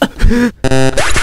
Ha ha ha!